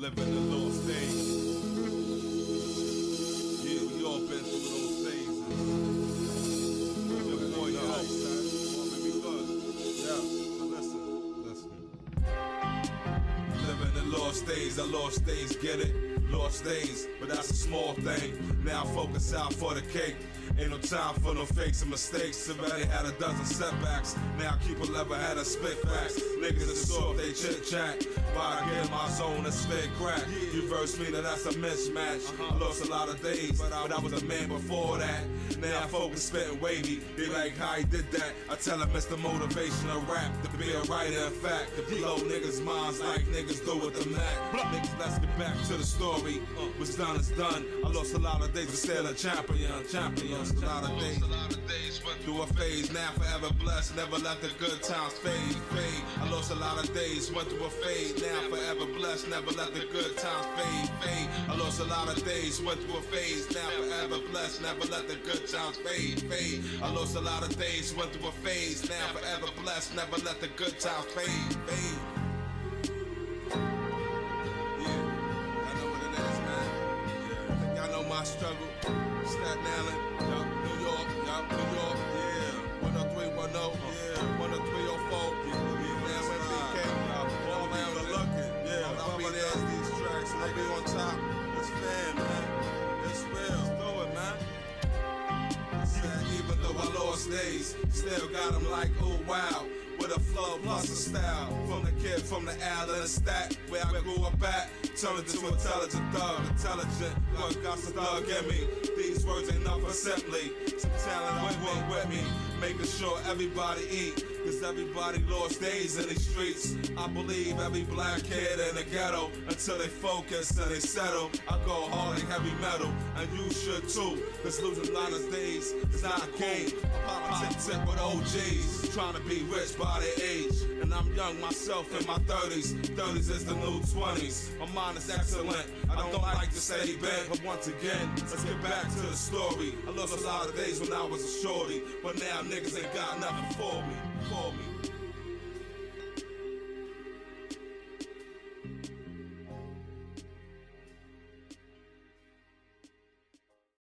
living the lost days. Lost days, the lost days, get it? Lost days, but that's a small thing. Now focus out for the cake. Ain't no time for no fakes and mistakes. Already had a dozen setbacks. Now keep a level, had a spit facts. Niggas is soft, they chit chat. Why I get my zone and spit crack? You verse me, now that's a mismatch. I lost a lot of days, but I was a man before that. Now I focus spitting wavy. They like how he did that. I tell him it's the motivational rap. To be a writer, in fact. To blow niggas' minds like niggas do with the Mac. Niggas, let's get back to the story. What's done is done. I lost a lot of days, but still a champion. Champions, a lot of days. Through a phase, now forever blessed. Never let the good times fade, fade. I lost a lot of days, went through a fade. Now forever blessed, never let the good times fade, fade. I lost a lot of days, went through a phase. Now forever blessed, never let the good times fade, fade. I lost a lot of days, went through a phase. Now forever blessed, never let the good times fade, fade. My struggle. Staten Island, yup, New York, yup, New York, yeah. 10310, yeah. 10304, yeah. Man, with BK, yup, all looking, yeah. I'll be there. These tracks, I'll be on top. It's fam, man. It's real. Let's do it, man. Even though I lost days, still got them like, oh wow. With a flow a style. From the kid from the alley the stack, where I grew up at. Turned into intelligent thug, intelligent. Got some thug in me. These words ain't nothing simply. Some talent want with me. Making sure everybody eat. Cause everybody lost days in these streets. I believe every black kid in the ghetto until they focus and they settle. I go hard like heavy metal, and you should too. Cause losing a lot of days is not a game. I tip with OGs, trying to be rich by their age. And I'm young myself in my 30s. 30s is the new 20s. My mind is excellent. I don't like to say bad, but once again, let's get back to the story. I lost a lot of days when I was a shorty, but now niggas ain't got nothing. For me.